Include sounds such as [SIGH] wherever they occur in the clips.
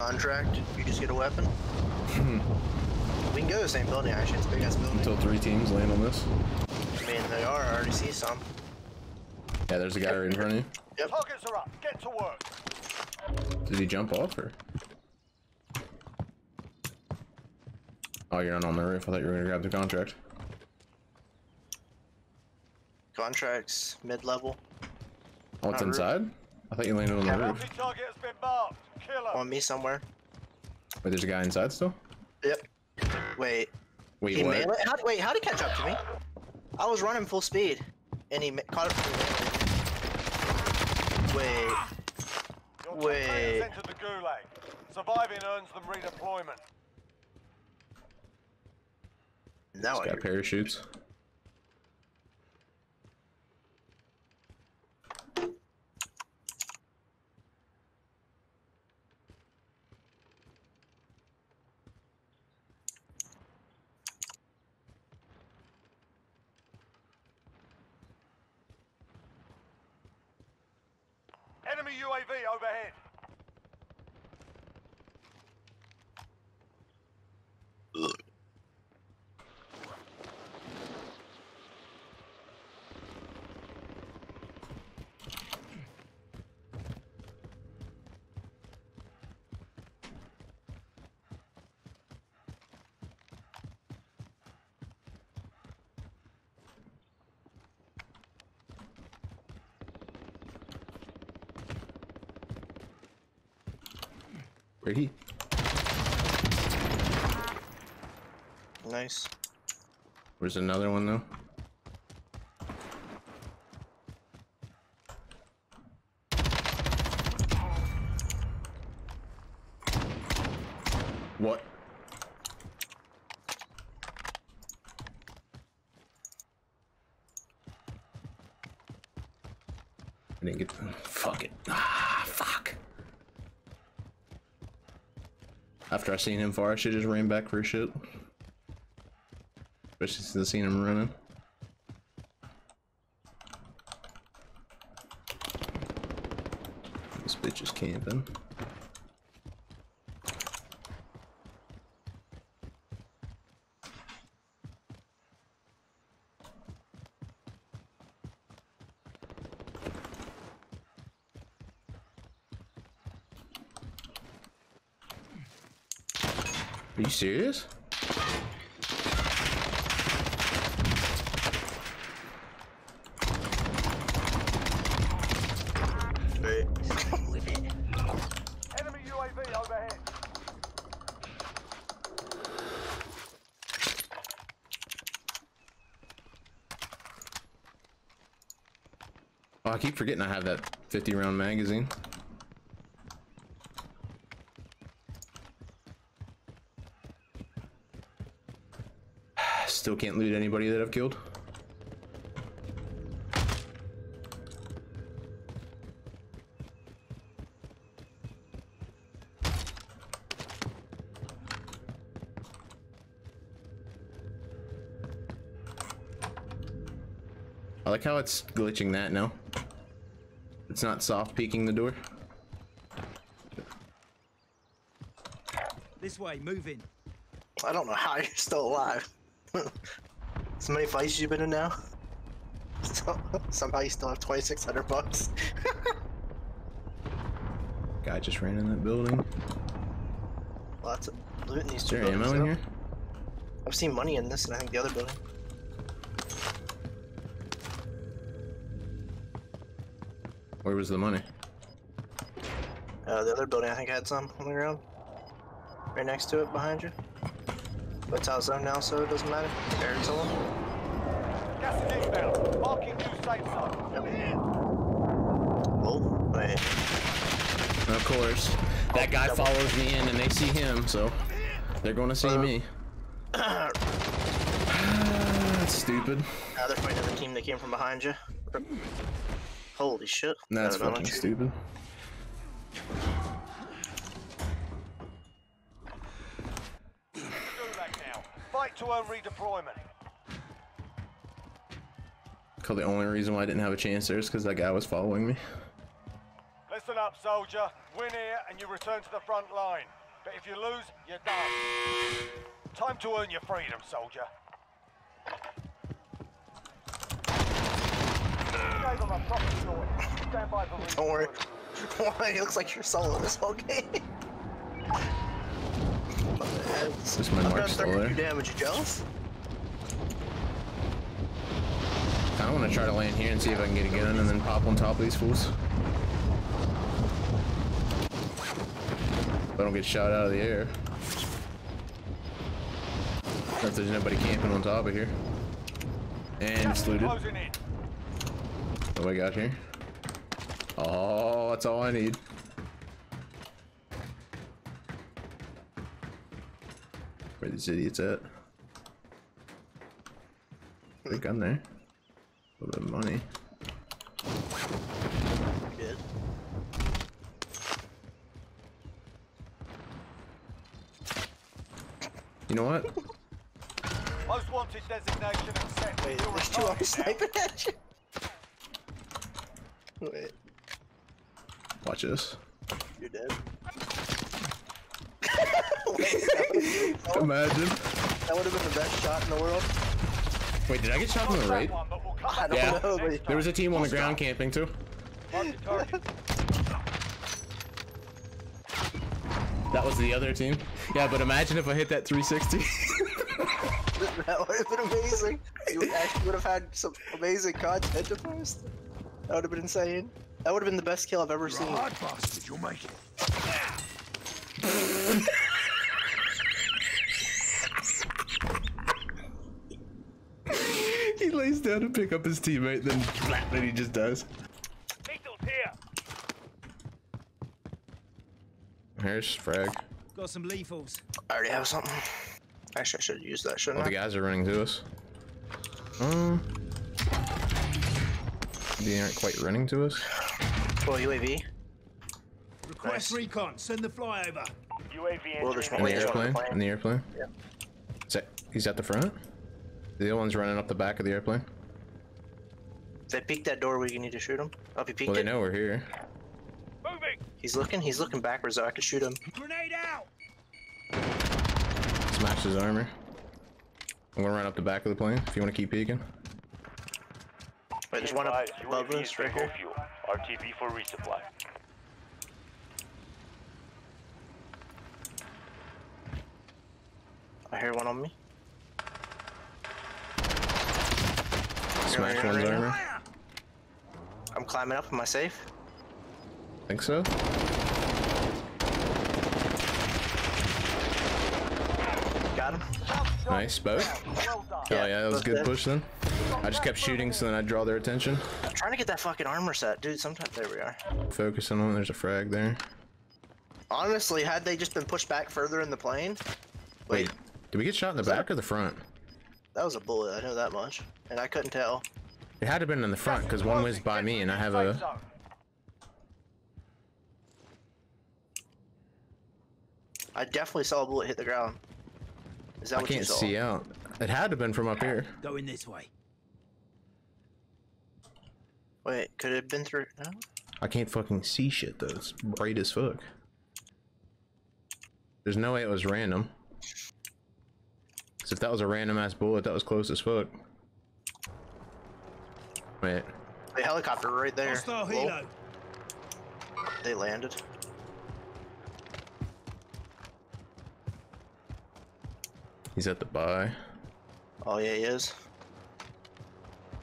contract, you just get a weapon. Hmm. we can go to the same building actually, it's a big ass building. Until three teams land on this. I mean, they are, I already see some. Yeah, there's a guy right in front of you. Yep. Targets are up. Get to work. Did he jump off or? Oh, you're not on the roof. I thought you were gonna grab the contract. Contracts, mid-level. Oh, it's Not roof. inside? I thought you landed on the roof. Target has been marked. Kill 'em. On me somewhere. Wait, there's a guy inside still? Yep. Wait. Wait, He what? melee? How, wait, how'd he catch up to me? I was running full speed, and he caught up to me. Wait. Your Wait. entered the gulag. Surviving earns them redeployment. Now I Got parachutes. Enemy UAV overhead. Where'd? Nice. Where's another one though? What? I didn't get. Fuck it. Ah, fuck. After I seen him far, I should just ran back for a shit. Especially since I seen him running. This bitch is camping. You serious? Oh, I keep forgetting I have that 50 round magazine. Still can't loot anybody that I've killed. I like how it's glitching that now. It's not soft peeking the door. This way, move in. I don't know how you're still alive. So many fights you've been in now. [LAUGHS] So, somehow you still have 2,600 bucks. [LAUGHS] Guy just ran in that building. Lots of loot in these Is two there ammo in here? I've seen money in this, and I think the other building. Where was the money? Uh, the other building, I think, had some on the ground. Right next to it, behind you. But it's out zone now, so it doesn't matter. Buried someone. Gas is inbound. Marking new safe zone. Oh, wait. Of course. That guy double. follows me in and they see him, so they're gonna see Uh, me. [CLEARS THROAT] That's stupid. Now they're fighting the team that came from behind you. Holy shit. That's I fucking what you- stupid. Gulag now. Fight to earn redeployment. Cause the only reason why I didn't have a chance there is because that guy was following me. Listen up, soldier. Win here and you return to the front line. But if you lose, you're done. Time to earn your freedom, soldier. Gave him a proper story. Stand by for Don't worry. redeployment. [LAUGHS] Don't worry, it looks like you're solo this whole game. Is my I've mark done still there? damage, you jealous? I want to try to land here and see if I can get a gun and then pop on top of these fools. If I don't get shot out of the air. If there's nobody camping on top of here. And it's Gas looted. What do I got here? Oh, that's all I need. Where these idiots at? Big gun there. A little bit of money. Good. You know what? [LAUGHS] Most wanted designation accepted. Wait, You're there's two target of them sniping at you. Wait, Watch this. you're dead. Wait, that would Imagine. that would have been the best shot in the world. Wait, did I get shot from the Lost right? we'll I don't Yeah. know, but There was a team on the ground camping too. Mark your target. That was the other team. Yeah, but imagine if I hit that 360. [LAUGHS] that would have been amazing. You would actually would have had some amazing content to post. That would have been insane. That would have been the best kill I've ever seen. bastard, you'll make it. [LAUGHS] he lays down to pick up his teammate, then flap, and he just does. Needles. Here's frag. Got some lethals. I already have something. Actually, I should use that, Oh, shouldn't the I? guys are running to us. Um, they aren't quite running to us. Well, UAV. Request Nice. recon. Send the flyover. UAV Well, there's entering. In the he's on the airplane. In the airplane. Yeah. Is that, he's at the front. The other one's running up the back of the airplane. If they peek that door, we can need to shoot him. Oh, if he peeked Well, they it. know we're here. Moving. He's looking. He's looking backwards, though. I could shoot him. Grenade out. Smash his armor. I'm gonna run up the back of the plane if you want to keep peeking. Wait, there's one up Advised, above us right here. fuel. RTB for resupply. I hear one on me. Smash one's armor. I'm climbing up. Am I safe? Think so? Got him. Nice, both. Well. Oh yeah, that was a good dead. push then. I just kept shooting so then I'd draw their attention. I'm trying to get that fucking armor set, dude. Sometimes there we are. Focusing on there's a frag there. Honestly, had they just been pushed back further in the plane, Wait, did we get shot in the that- back or the front? that was a bullet. I know that much, and I couldn't tell. It had to have been in the front because one was by me and I have a. I definitely saw a bullet hit the ground. Is that I what you can't saw? see out. It had to have been from up here. Going this way. Wait, could it have been through? No. I can't fucking see shit though. It's bright as fuck. There's no way it was random. 'Cause if that was a random ass bullet, that was close as fuck. Wait, The helicopter right there. Hostile They landed. he's at the buy. Oh yeah, he is.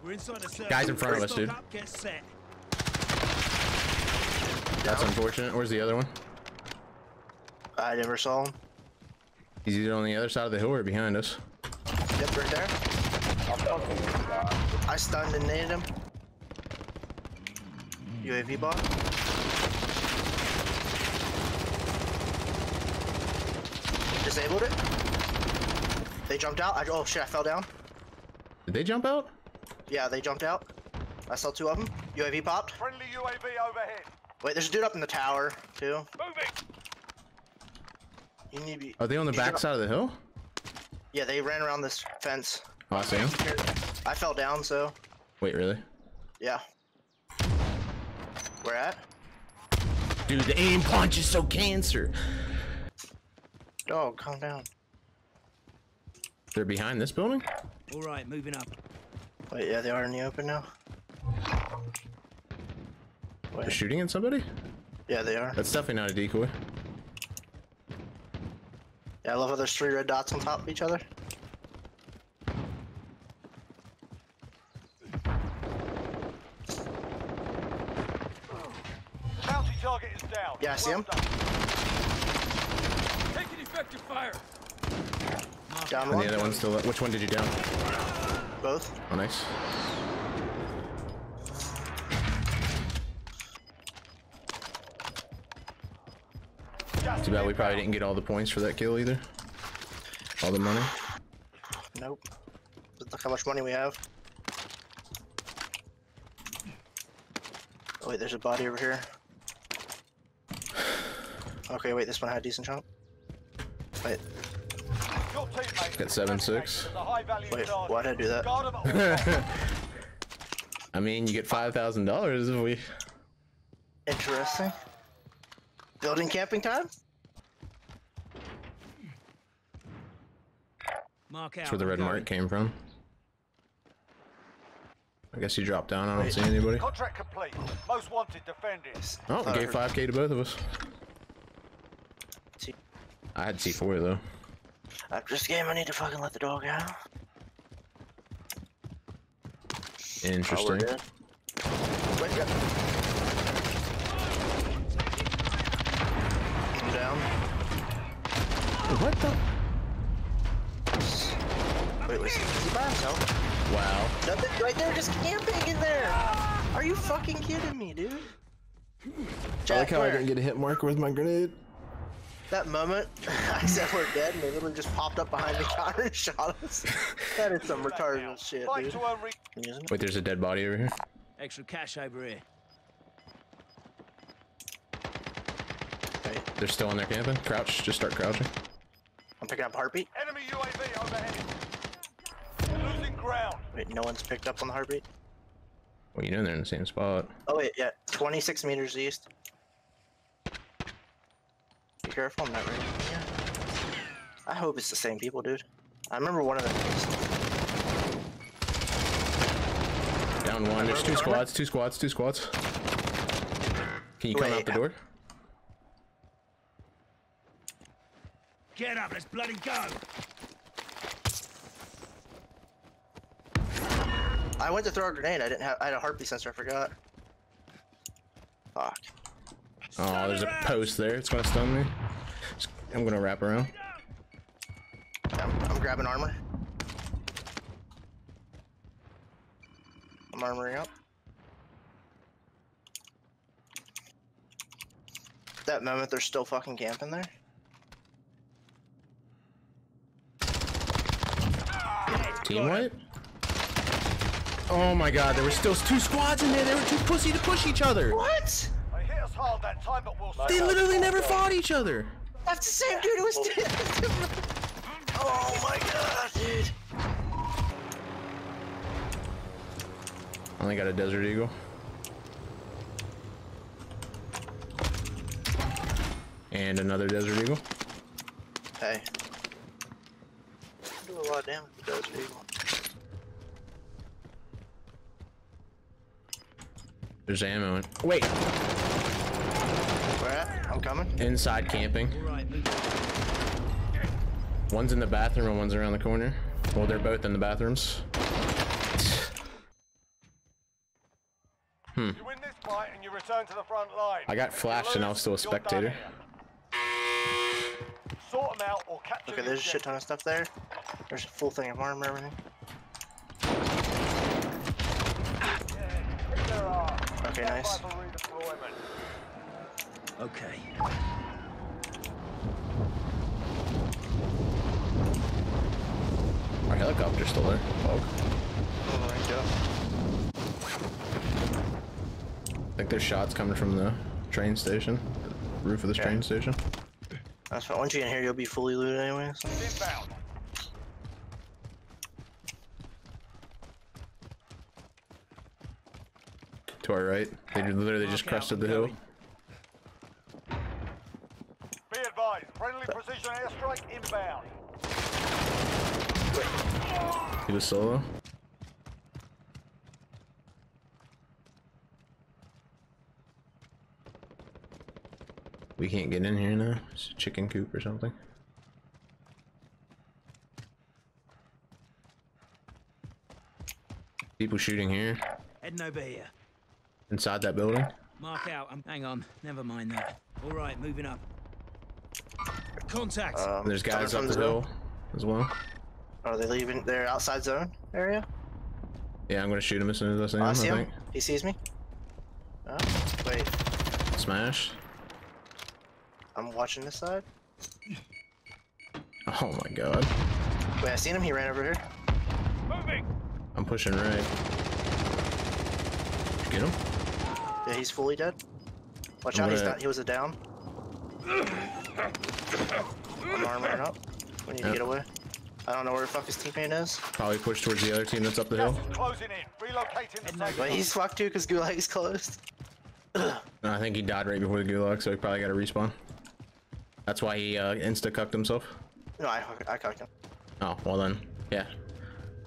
We're inside the. Guys in front of us, dude. Up, get set. That's unfortunate. Where's the other one? I never saw him. He's either on the other side of the hill or behind us. Yep, right there. I stunned and naded him. UAV bot. Disabled it. They jumped out. I, oh shit, I fell down. Did they jump out? Yeah, they jumped out. I saw two of them. UAV popped. Friendly UAV overhead. Wait, there's a dude up in the tower, too. Moving. You need to be... Are they on the back side of the hill? Yeah, they ran around this fence. Oh, I see 'em. I fell down, so... Wait, really? Yeah. Where at? dude, the aim punch is so cancer. Dog, calm down. They're behind this building? All right, moving up. Wait, yeah, they are in the open now. Wait. They're Wait, shooting at somebody? yeah, they are. That's definitely not a decoy. Yeah, I love how there's three red dots on top of each other. Bounty target is down. Yeah, I see him. done. Taking effective fire. Down And one. the other one's still. Which one did you down? Both. Oh, nice. Too bad we probably didn't get all the points for that kill either. All the money. Nope. Look how much money we have. Oh, wait, there's a body over here. Okay, wait, this one had a decent jump. Wait, Your teammates Got seven, six. as a high-value Wait, why did I do that? Guard 'em at all times. I mean, you get five thousand dollars if we. interesting. Building camping time? Mark. That's where the red I'm mark came from. I guess you dropped down. I don't see anybody. Contract complete. Most wanted defending. Oh, gave 5k to both of us. See- I had C4 though. Uh, After this game, I need to fucking let the dog out. Oh, Interesting. dead. Wait, yeah. You down? What the? Wait, wait, is he by himself? Wow. Nothing right there, just camping in there. Are you fucking kidding me, dude? Jack, come here. get a hit marker with my grenade. That moment [LAUGHS] I said we're dead, and they literally just popped up behind the counter and shot us. [LAUGHS] that is some retarded shit, dude. to earn re- I'm using it. Wait, there's a dead body over here. Extra cash over here. Wait, They're still in their camping. Crouch. Just start crouching. I'm picking up heartbeat. enemy UAV overhead. Losing ground. Wait, no one's picked up on the heartbeat. Well, you know they're in the same spot. Oh wait, yeah, 26 meters east. Be careful, I'm not ready. Yeah. I hope it's the same people, dude. I remember one of them. Down one. There's two squads. Two squads. Two squads. Can you come out the door? Get up, let's bloody go. I went to throw a grenade. I didn't have. I had a heartbeat sensor. I forgot. Fuck. Oh, there's a post there. It's gonna stun me. I'm gonna wrap around. I'm, I'm grabbing armor. I'm armoring up. That moment, they're still fucking camping there. Team wipe? Oh my god, there were still two squads in there. They were too pussy to push each other. What? They hit us hard that time, but we'll They literally never fought each other. That's the same dude who was dead. oh my god, dude. I Only got a Desert Eagle. And another Desert Eagle. Hey. Do a lot of damage with those people. There's ammo in. Wait, Where at? I'm coming. inside camping. All right, move. One's in the bathroom and one's around the corner. Well, they're both in the bathrooms. Hmm. You win this fight and you return to the front line. I got If you flashed and I was still a spectator. Sort them out or capture Okay, there's a shit ton of stuff there. There's a full thing of armor, everything. Okay, nice. By for redeployment. Okay. Our helicopter's still there. Fog. Oh, oh my god. I think there's shots coming from the train station. The roof of this Okay. train station. That's fine. Once you get in here, you'll be fully looted anyway. So. Inbound. To our right. They literally just Mark crested the I'm hill. going. Precision airstrike inbound. He was solo. We can't get in here now. It's a chicken coop or something. People shooting here Heading over here. inside that building. Mark out. I'm. Hang on. Never mind that. All right, moving up. Contact. Um, There's guys up the zone. hill as well. Are they leaving their outside zone area? Yeah, I'm gonna shoot him as soon as I see him. Oh, I I see him. think. He sees me. Oh, wait, Smash. I'm watching this side. Oh my god. Wait, I seen him. He ran over here. Moving. I'm pushing right. Get him? Yeah, he's fully dead. Watch I'm out, he's gonna- down. He was a down. I'm armoring up. We need to get away. I don't know where the fuck his teammate is. Probably push towards the other team that's up the hill. is closing in. Relocating the Wait, he's fucked too because Gulag's closed. No, I think he died right before the gulag, so he probably got to respawn. That's why he uh, insta cucked himself. No, I, I cocked him. Oh, well then, yeah.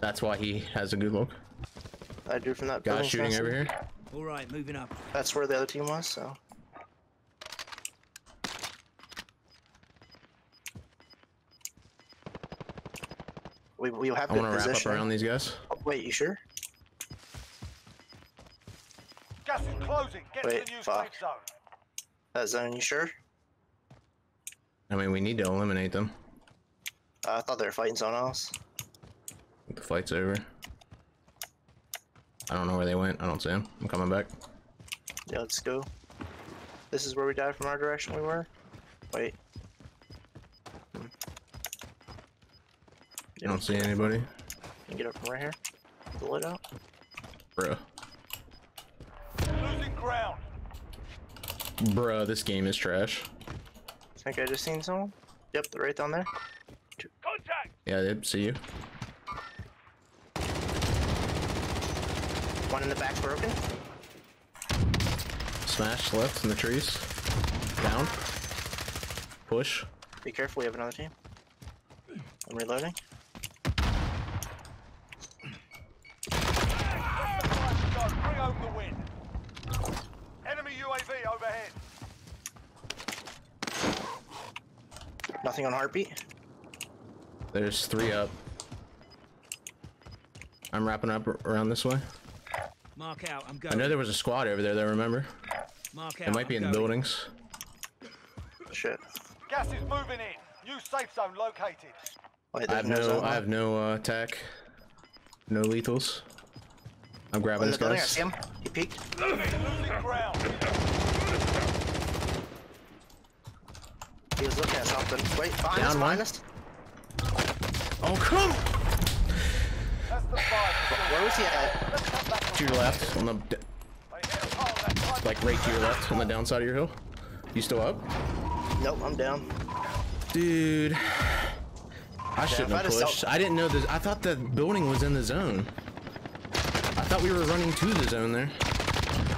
That's why he has a good look. I drew from that Guys building shooting fence. over here. All right, moving up. That's where the other team was, so. We, we have I want to wrap up around these guys. Oh, wait, you sure? Gas is closing. Get Wait, to the new fuck. safe zone. That zone, you sure? I mean, we need to eliminate them. Uh, I thought they were fighting someone else. The fight's over. I don't know where they went. I don't see them. I'm coming back. Yeah, let's go. This is where we died from our direction we were? Wait. I don't see anybody. Can you get up from right here? The lit out? Bruh. Losing ground. Bruh, this game is trash. I think I just seen someone. Yep, they're right down there. Contact. Yeah, they see you. One in the back broken. Smash left in the trees. Down. Push. Be careful, we have another team. I'm reloading. Time to go. Bring home the win. Enemy UAV overhead. Nothing on heartbeat. There's three up. I'm wrapping up around this way. Mark out. I'm going. I know there was a squad over there, though, remember? Mark out. It might be I'm in the going. buildings. Shit. Gas is moving in. New safe zone located. Wait, I have no, zone I have no uh, attack. No lethals. I'm grabbing in this the building, I guy. see him. He peeked. Losing ground. He was looking at something. Wait, behind Down us, one. behind us. Oh, come! That's the five. Where was he at? Let's come back To your left, on the, d- They hit a part of that time. like right to your left, on the downside of your hill. You still up? Nope, I'm down. Dude. I shouldn't if have I'd pushed. I didn't know this. I thought the building was in the zone. I thought we were running to the zone there.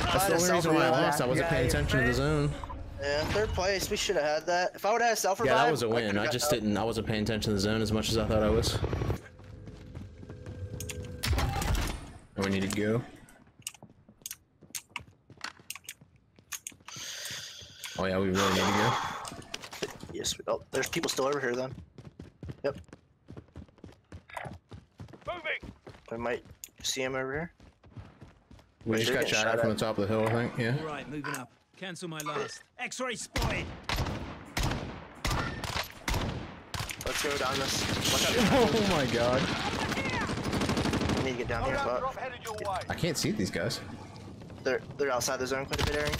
That's the only reason why I lost. I wasn't paying attention to the zone. Yeah, third place. We should have had that. If I would have had self Yeah, that was a win. I just didn't. I wasn't paying attention to the zone as much as I thought I was. And we need to go. Oh yeah, we really need to go. Yes. We, oh, there's people still over here then. Yep. Moving. We might see him over here. We Wait, just got shot shot at from the top of the hill, I think. Yeah. All right, moving up. Cancel my last. X-ray spotted. Let's go down this. Watch [LAUGHS] out. Oh my god. We need to get down here, but drop headed your way. I can't see these guys. they're they're outside the zone quite a bit, Aaron.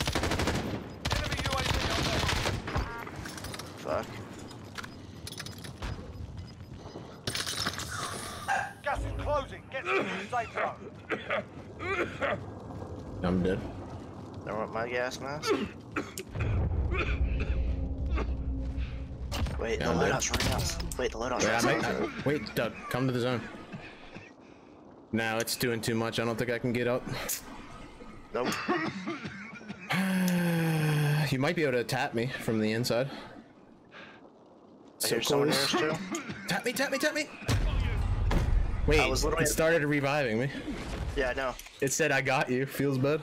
Enemy UAV on Fuck. Gas is closing. Get to the new safe zone. I'm dead. Don't want my gas mask. [COUGHS] Wait, Yeah, the loadout's right out. Wait, the loadout's I right might, wait, Doug, come to the zone. Now it's doing too much. I don't think I can get up. Nope. [SIGHS] You might be able to tap me from the inside. So hear someone near close. [LAUGHS] Tap me, tap me, tap me. Wait, was it started reviving me. Yeah, I know. It said I got you. Feels bad.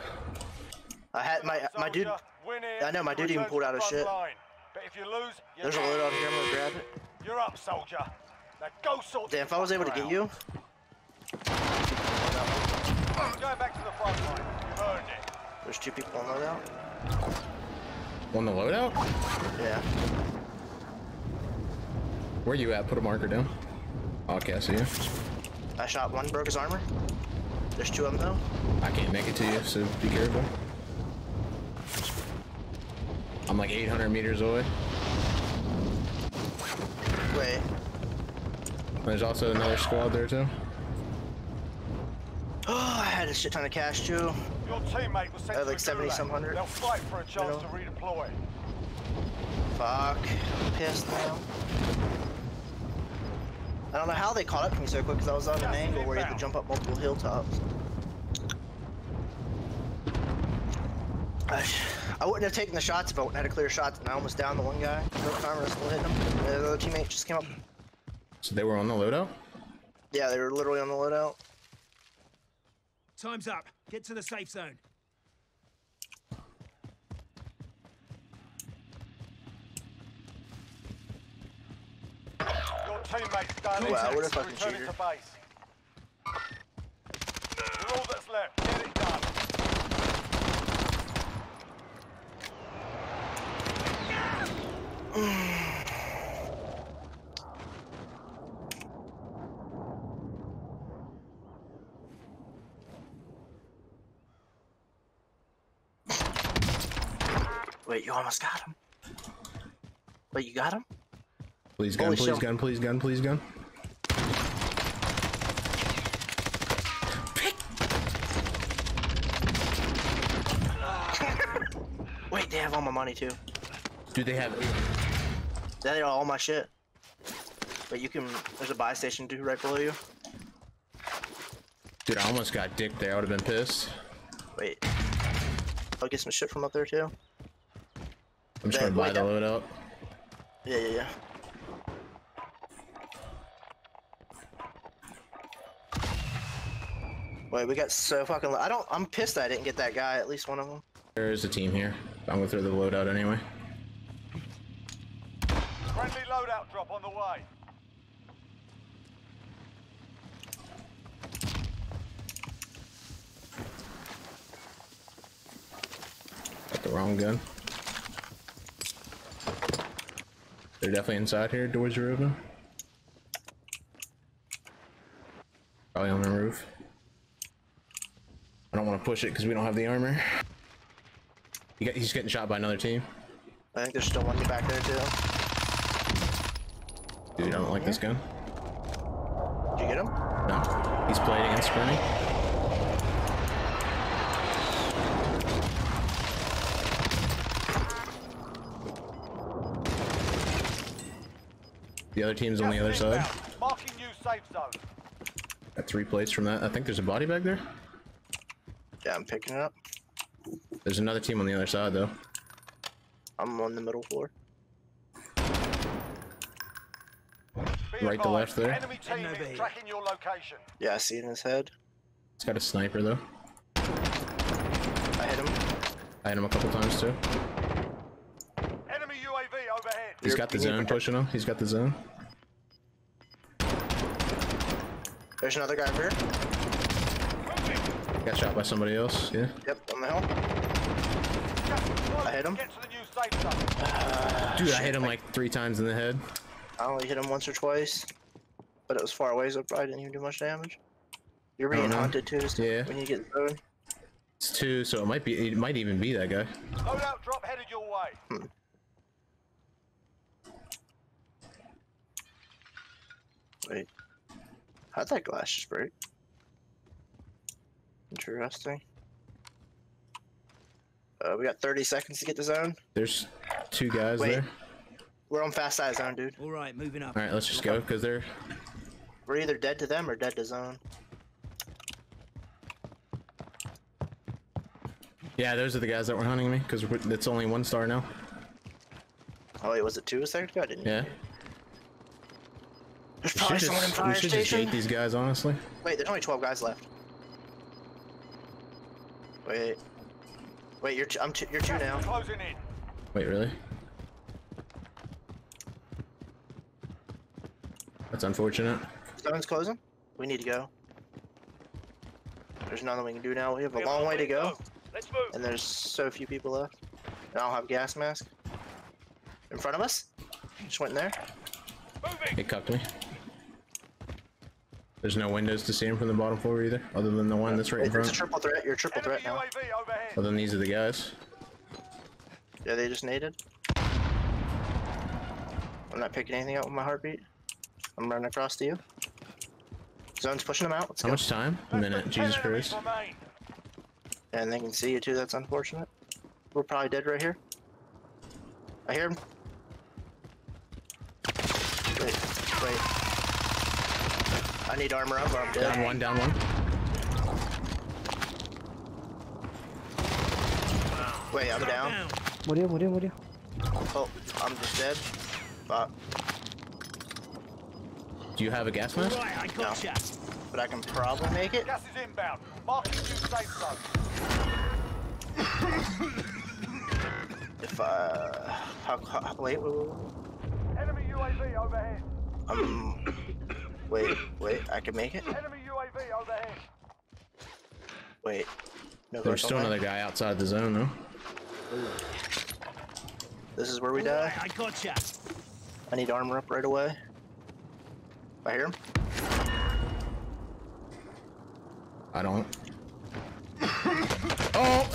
I had my my dude. Soldier, win here, I know, my dude even pulled out a his shit. But if you lose, you're There's a done. load out here. I'm gonna grab it. You're up, soldier. Now go sort Damn, if I was able to get you, Going back to the front line. You've earned it. there's two people on the loadout. On the loadout? Yeah. Where you at? Put a marker down. Okay, I see you. I shot one, broke his armor. There's two of them though. I can't make it to you, so be careful. I'm like 800 meters away. Wait. There's also another squad there too. Oh, I had a shit ton of cash too. Your teammate was sent Uh, to like the 70 gulag. some hundred. They'll fight for a chance know? to redeploy. Fuck. I'm pissed now. I don't know how they caught up to me so quick because I was on an angle where you had to jump up multiple hilltops. I, sh- I wouldn't have taken the shots if I wouldn't had a clear shots and I almost downed the one guy. Broke armor, still hitting him. And the other teammate just came up. So they were on the loadout? Yeah, they were literally on the loadout. Time's up. Get to the safe zone. Your teammate's done Wow, it. what a fucking Returning cheater. to base. You're all that's left. Get it done. [SIGHS] Wait, you almost got him. Wait, you got him? Please gun, Holy please shit. gun, please gun, please gun. [LAUGHS] Wait, they have all my money too. Do they have? Have all my shit. But you can. There's a buy station too right below you. Dude, I almost got dick there. I would have been pissed. Wait. I'll get some shit from up there too. I'm just gonna buy the that- loadout. Yeah, yeah, yeah. Wait, we got so fucking. I don't. I'm pissed I didn't get that guy. At least one of them. There is a team here. I'm gonna throw the loadout anyway. Friendly loadout drop on the way. Got the wrong gun. They're definitely inside here. Doors are open. Probably on the roof. I don't want to push it because we don't have the armor. He got, he's getting shot by another team. I think there's still one back there too. Dude, I don't like this gun. Did you get him? No. He's plating and sprinting. The other team's on the other side. Marking new safe zone. Got three plates from that. I think there's a body bag there. Yeah, I'm picking it up. There's another team on the other side though. I'm on the middle floor. Right to left there. Enemy team is tracking your location. Yeah, I see in his head. He's got a sniper though. I hit him. I hit him a couple times too. Enemy UAV overhead. He's You're- got the zone pushing him. He's got the zone. There's another guy over here. Got shot by somebody else. Yeah. Yep, on the hill. Gas is close. I hit him. Get to the new safe zone. Dude, I hit him like three times in the head. I only hit him once or twice, but it was far away, so it probably didn't even do much damage. You're I don't being know. hunted too, so Yeah. when you get zoned. It's two, so it might be. It might even be that guy. Loadout drop headed your way. Wait. How'd that glass just break? Interesting. Uh, we got 30 seconds to get the zone. There's two guys Wait. there. We're on fast side zone, dude. All right, moving up. All right, let's just go because they're. We're either dead to them or dead to zone. Yeah, those are the guys that were hunting me because it's only one star now. Oh wait, was it two a second ago? I didn't. Yeah. There's probably should someone in just, we fire should just station. gate these guys, honestly. Wait, there's only 12 guys left. Wait. Wait, you're, t- I'm t- you're two Gas now. is closing in. Wait, really? That's unfortunate. Stone's closing. We need to go. There's nothing we can do now. We have a We have long way to go, Let's move. and there's so few people left. And I don't have gas mask. In front of us? Just went in there. Moving. It cucked me. There's no windows to see him from the bottom floor either, other than the one that's right in front. It's a front. triple threat. You're a triple Enemy threat now. Other than these are the guys. Yeah, they just naded. I'm not picking anything up with my heartbeat. I'm running across to you. Zone's pushing them out. Let's How go. much time? A minute. Jesus Christ. And they can see you too. That's unfortunate. We're probably dead right here. I hear him. Wait, wait. I need armor up or I'm dead. Down one, down one. Wait, I'm down. Murió, murió, murió. Oh, I'm just dead. But, Do you have a gas mask? Right, I gotcha. but I can probably make it. Gas is inbound. Marking new safe zone. [COUGHS] If uh, how, how wait, wait, wait, wait. Enemy UAV overhead. Um, wait, wait. I can make it. Enemy UAV overhead. Wait. No, There's still another guy outside the zone though. This is where we die. right, I gotcha. I need armor up right away. I hear him. I don't. [LAUGHS] Oh!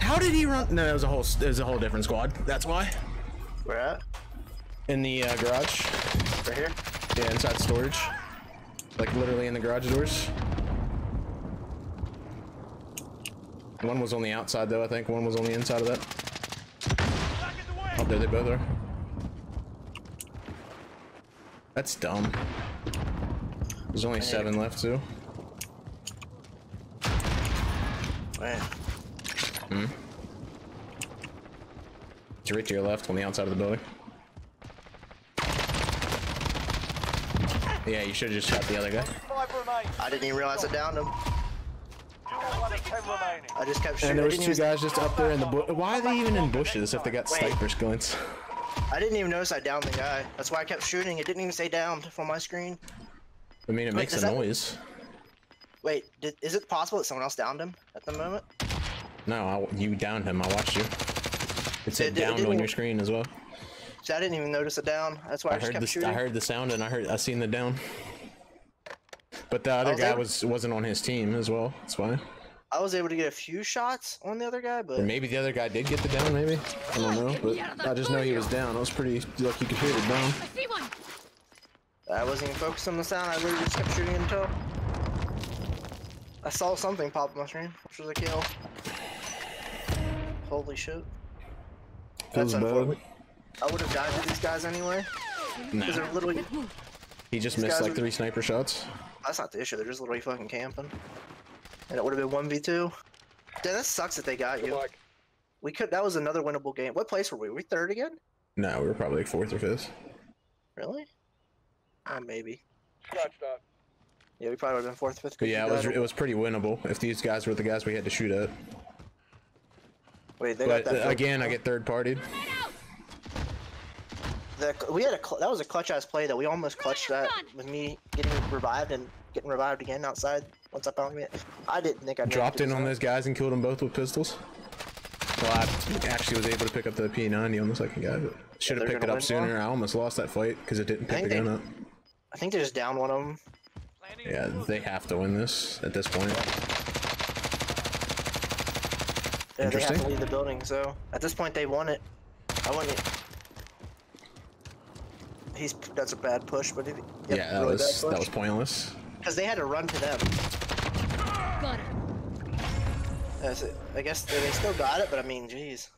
How did he run? No, it was a whole. It was a whole different squad. That's why. Where at? In the uh, garage. Right here. Yeah, inside storage. Like literally in the garage doors. One was on the outside though, I think. One was on the inside of that. Back in the. Oh, there they both are. That's dumb. There's only seven left too. Wait. It's right to your left on the outside of the building. Yeah, you should have just shot the other guy. I didn't even realize I downed him. You got one of ten remaining. I just kept shooting. And there was two guys just up there in the bush. Why are they even in bushes if they got Wait. sniper squints? I didn't even notice I downed the guy. That's why I kept shooting. It didn't even say downed on my screen. I mean, it makes a that- noise. Wait, did, is it possible that someone else downed him at the moment? No, I, you downed him. I watched you. It said It- it downed on your screen as well. See, I didn't even notice a down. That's why I, I heard kept the shooting. I heard the sound and I heard I seen the down. But the other Oh, guy was wasn't on his team as well. That's why. I was able to get a few shots on the other guy, but Or maybe the other guy did get the down. Maybe I don't know. But I just know he was down. I was pretty like you could hear the down. I see one. I wasn't even focused on the sound. I literally just kept shooting until I saw something pop on my screen, which was a kill. Holy shit. Feels bad. I would have died to these guys anyway, because Nah, they're literally. he just These missed like are- three sniper shots. That's not the issue. They're just literally fucking camping, and it would have been one v two. Damn, that sucks that they got you. We could. That was another winnable game. What place were we? Were we third again? No, we were probably like fourth or fifth. Really? Oh, maybe. Yeah, we probably would have been fourth, fifth. But yeah, it was it was pretty winnable if these guys were the guys we had to shoot at. Wait, they But got that. uh, field- again, I get third partied. The, we had a that was a clutch ass play that we almost clutched that Run! with me getting revived and getting revived again outside once I found me. I didn't think I Dropped in on those guys and killed them both with pistols. Well, I actually was able to pick up the P90 on the second guy, but should have they're picked it up win now? sooner. I almost lost that fight because it didn't pick think the they- gun up. I think they just down one of them. Yeah, they have to win this at this point. Yeah, they have to leave the building. So at this point, they won it. I wouldn't. He's that's a bad push, but he, Yeah, that was that was pointless. because they had to run to them. Got her. That's it. I guess they, they still got it, but I mean, jeez.